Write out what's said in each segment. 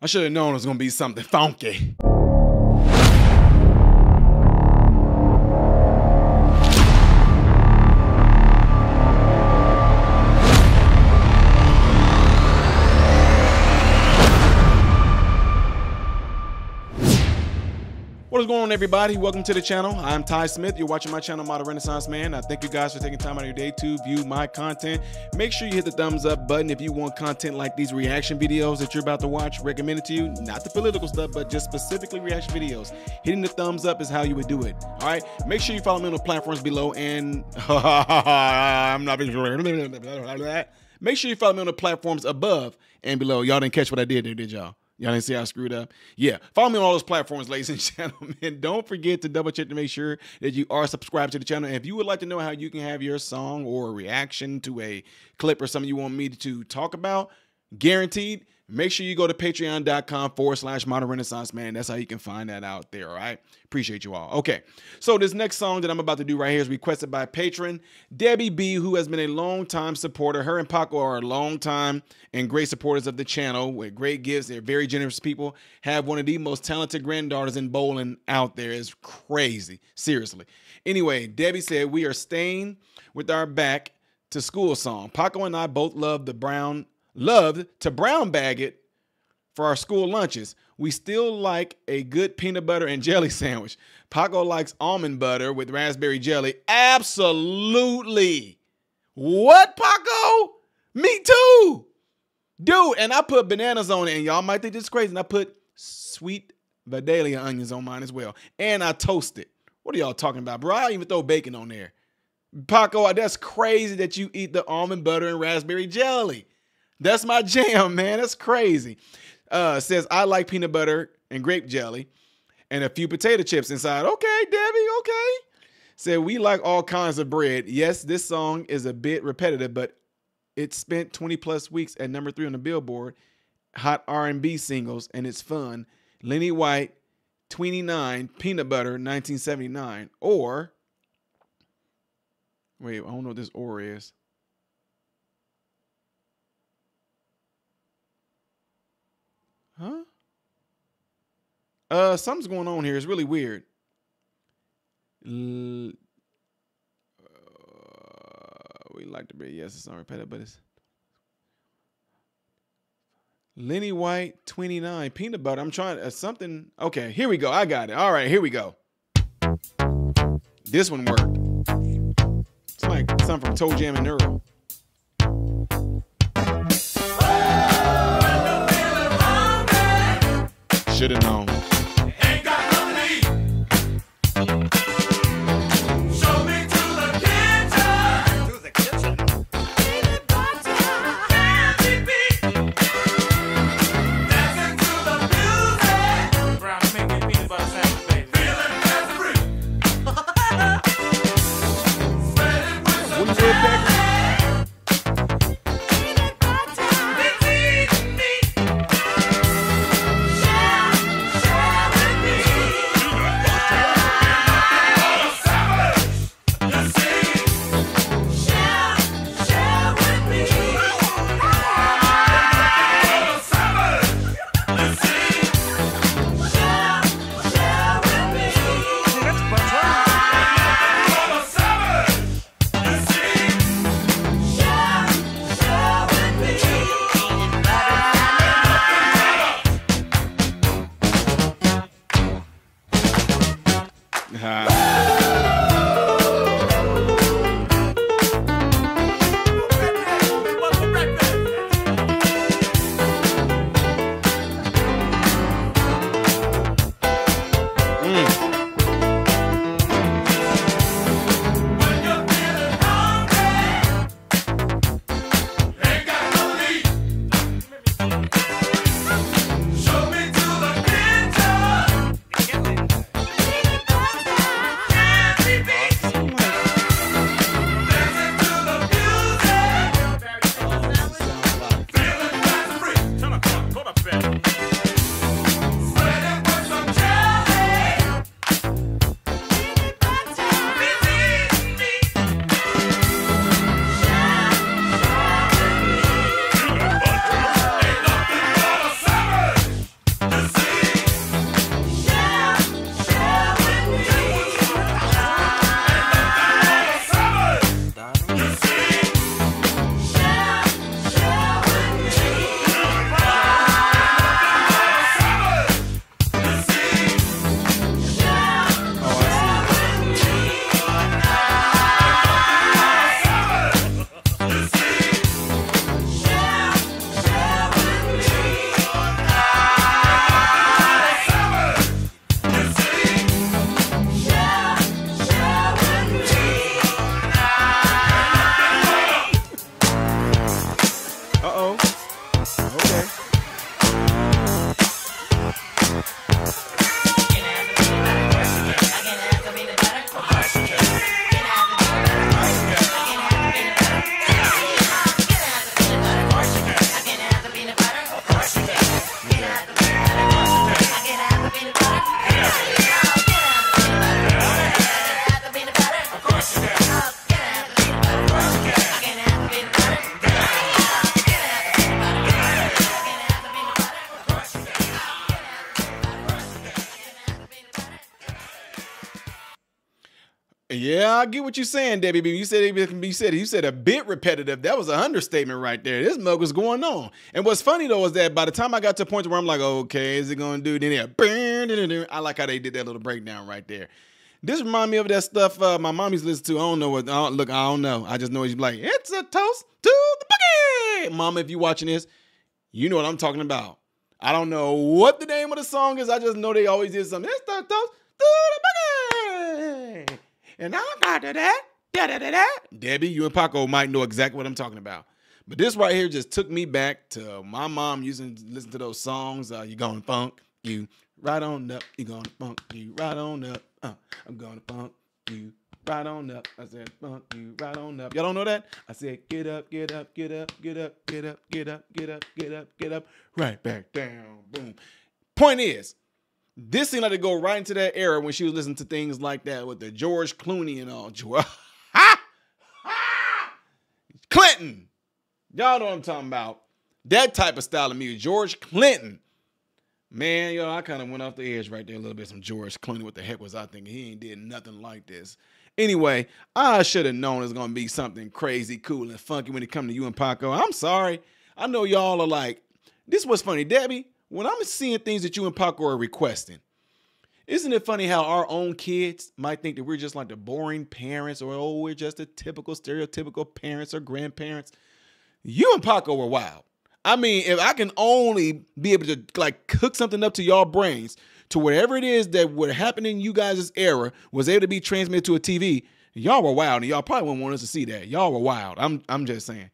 I should have known it was gonna be something funky. What is going on, everybody? Welcome to the channel. I'm Ty Smith. You're watching my channel, Modern Renaissance Man. I thank you guys for taking time out of your day to view my content. Make sure you hit the thumbs up button if you want content like these reaction videos that you're about to watch. Recommended to you, not the political stuff, but just specifically reaction videos. Hitting the thumbs up is how you would do it. All right. Make sure you follow me on the platforms below. And I'm not that. Make sure you follow me on the platforms above and below. Y'all didn't catch what I did there, did y'all? Y'all didn't see I screwed up? Yeah. Follow me on all those platforms, ladies and gentlemen. Don't forget to double check to make sure that you are subscribed to the channel. And if you would like to know how you can have your song or reaction to a clip or something you want me to talk about, guaranteed, make sure you go to patreon.com forward slash modern renaissance man. That's how you can find that out there. All right. Appreciate you all. Okay. So this next song that I'm about to do right here is requested by patron Debbie B, who has been a long time supporter. Her and Paco are a long time and great supporters of the channel with great gifts. They're very generous people. Have one of the most talented granddaughters in bowling out there. It's crazy. Seriously. Anyway, Debbie said, We are staying with our back to school song. Paco and I both love the brown loved to brown bag it for our school lunches. We still like a good peanut butter and jelly sandwich. Paco likes almond butter with raspberry jelly. Absolutely. What, Paco? Me too. Dude, and I put bananas on it, and y'all might think this is crazy. And I put sweet Vidalia onions on mine as well. And I toast it. What are y'all talking about, bro? I even throw bacon on there. Paco, that's crazy that you eat the almond butter and raspberry jelly. That's my jam, man. That's crazy. Uh, says I like peanut butter and grape jelly and a few potato chips inside. Okay, Debbie, okay. Said we like all kinds of bread. Yes, this song is a bit repetitive, but it spent 20 plus weeks at number three on the Billboard Hot R&B singles, and it's fun. Lenny White, 29, Peanut Butter, 1979. Or, wait, I don't know what this or is. Huh? Uh, something's going on here. It's really weird. L- uh, we like to be yes, it's not repetitive, but it's Lenny White, 29, peanut butter. I'm trying uh, something. Okay, here we go. I got it. All right, here we go. This one worked. It's like something from ToeJam and Earl. Should have known. Okay. Yeah, I get what you're saying, Debbie. You said it can be said. You said a bit repetitive. That was an understatement right there. This mug was going on. And what's funny though is that by the time I got to a point where I'm like, okay, is it gonna do? Then yeah, I like how they did that little breakdown right there. This remind me of that stuff uh, my mommy's listened to. I don't know what. I don't, look, I don't know. I just know he's like, it's a toast to the boogie. Mama, if you're watching this, you know what I'm talking about. I don't know what the name of the song is. I just know they always did something. It's the toast to the boogie. And I got to that. Da, da, da, da. Debbie, you and Paco might know exactly what I'm talking about. But this right here just took me back to my mom using listen to those songs. Uh, you going funk, you right on up. You going funk, you right on up. Uh, I'm gonna funk you right on up. I said funk you right on up. Y'all don't know that? I said get up, get up, get up, get up, get up, get up, get up, get up, get up, right back down. Boom. Point is, this seemed like to go right into that era when she was listening to things like that with the George Clooney and all. Clinton. Y'all know what I'm talking about. That type of style of music. George Clinton. Man, yo, I kind of went off the edge right there a little bit. Some George Clooney. What the heck was I thinking? He ain't did nothing like this. Anyway, I should have known it's gonna be something crazy, cool, and funky when it come to you and Paco. I'm sorry. I know y'all are like, this was funny, Debbie when I'm seeing things that you and Paco are requesting, isn't it funny how our own kids might think that we're just like the boring parents or oh, we're just the typical stereotypical parents or grandparents? You and Paco were wild. I mean, if I can only be able to like cook something up to y'all brains to whatever it is that would happen in you guys' era was able to be transmitted to a TV, y'all were wild, and y'all probably wouldn't want us to see that. Y'all were wild. I'm I'm just saying,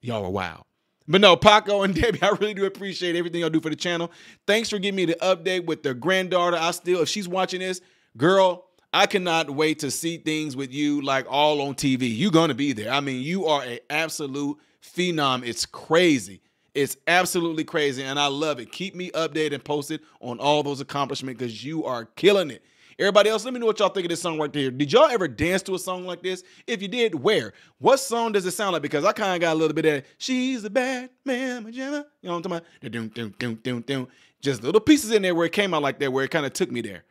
y'all were wild. But no, Paco and Debbie, I really do appreciate everything y'all do for the channel. Thanks for giving me the update with the granddaughter. I still, if she's watching this, girl, I cannot wait to see things with you like all on TV. You're gonna be there. I mean, you are an absolute phenom. It's crazy. It's absolutely crazy, and I love it. Keep me updated and posted on all those accomplishments because you are killing it. Everybody else, let me know what y'all think of this song right there. Did y'all ever dance to a song like this? If you did, where? What song does it sound like? Because I kind of got a little bit of She's a bad man, Magenta. You know what I'm talking about? Just little pieces in there where it came out like that, where it kind of took me there.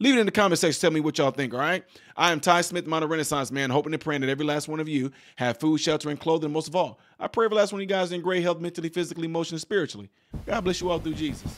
Leave it in the comment section. Tell me what y'all think, all right? I am Ty Smith, Modern Renaissance Man, hoping and praying that every last one of you have food, shelter, and clothing. Most of all, I pray every last one of you guys in great health, mentally, physically, emotionally, spiritually. God bless you all through Jesus.